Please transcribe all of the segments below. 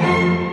Thank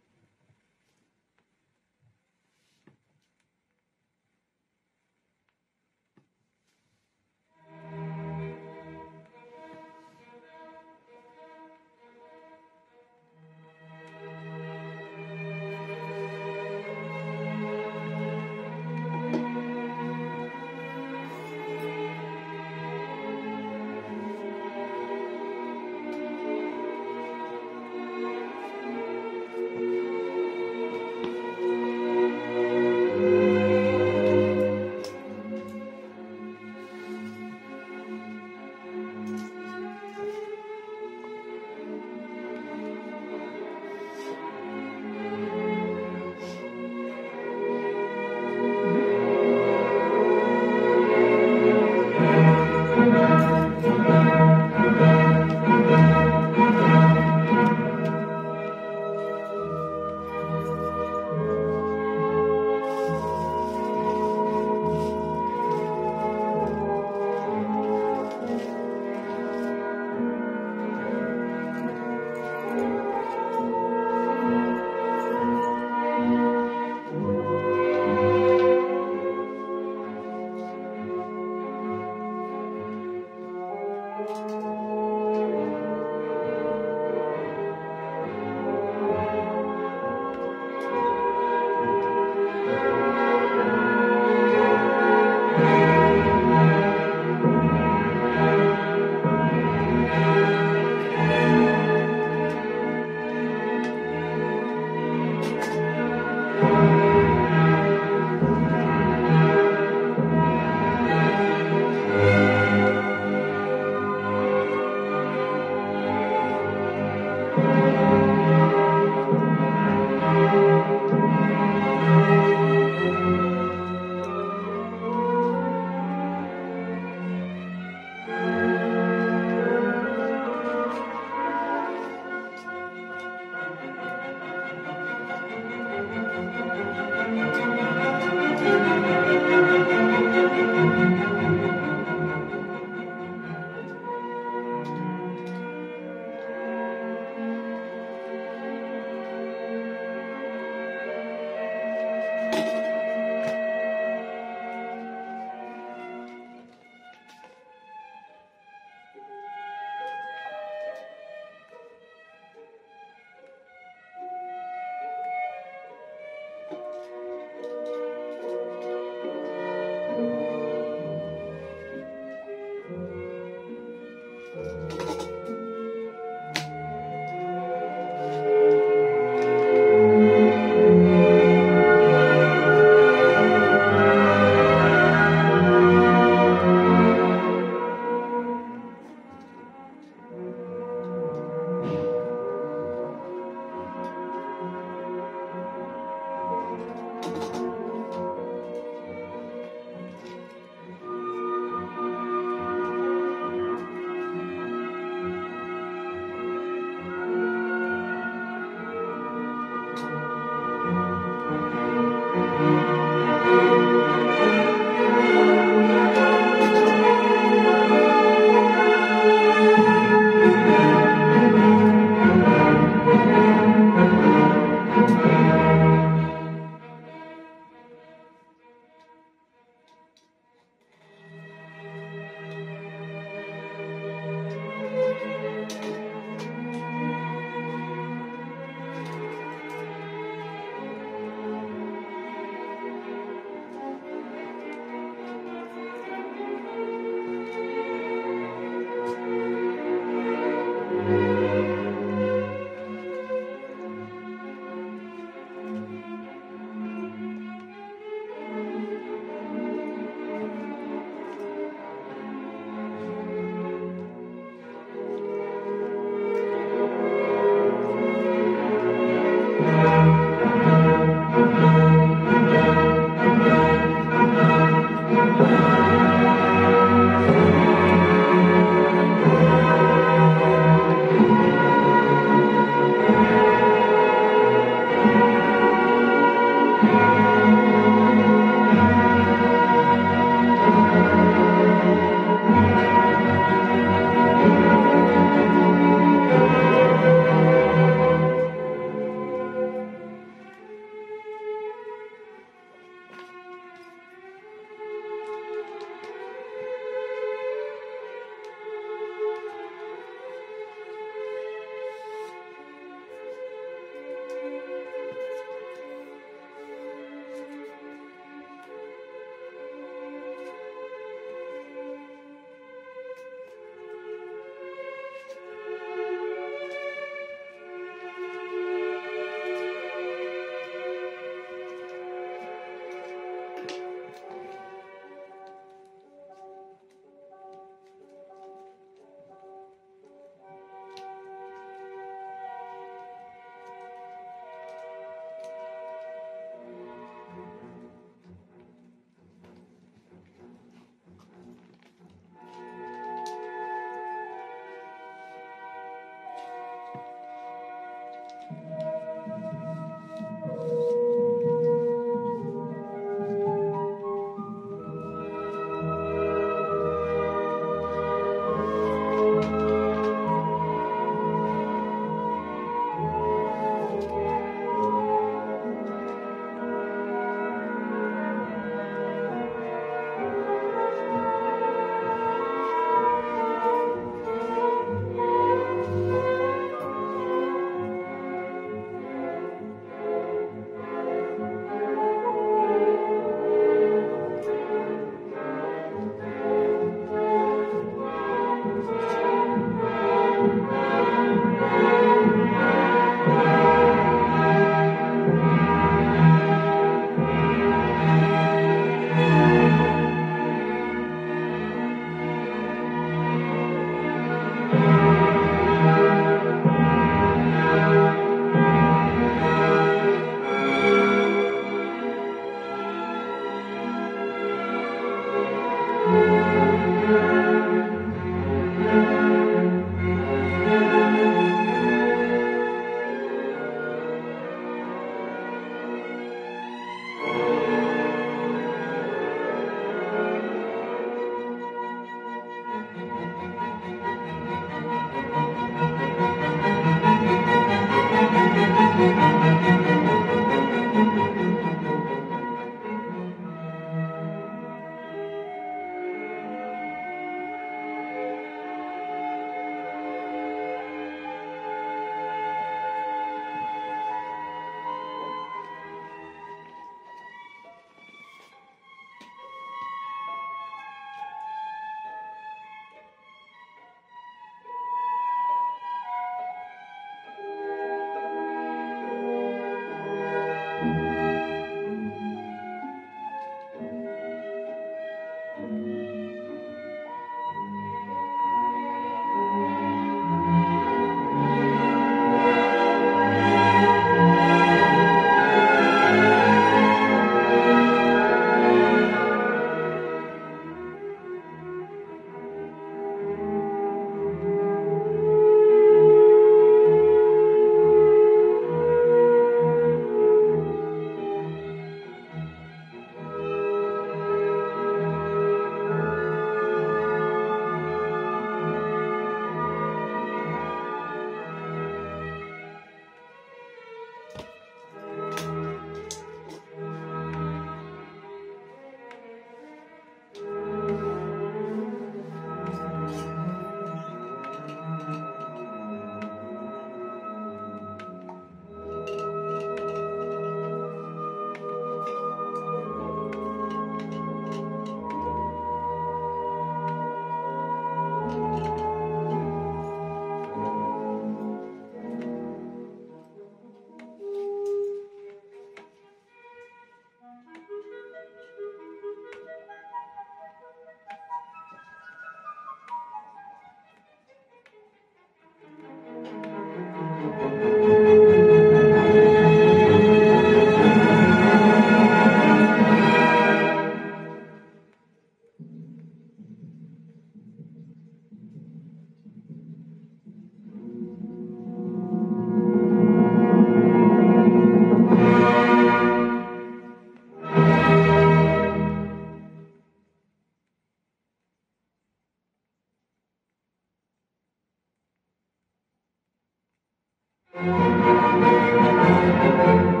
Música